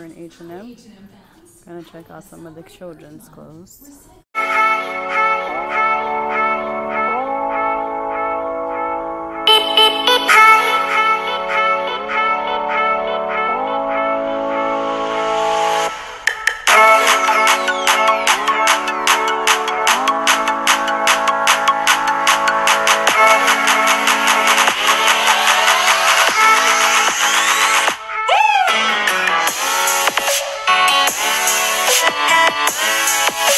we're in H&M. Gonna check out some of the children's clothes.